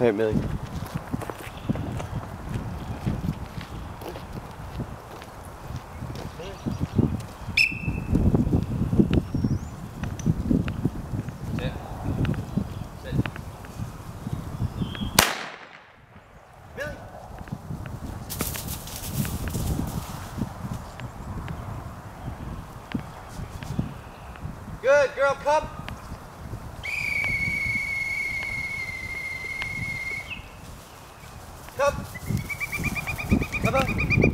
All right, Millie. Good, girl, come. Come. Come on.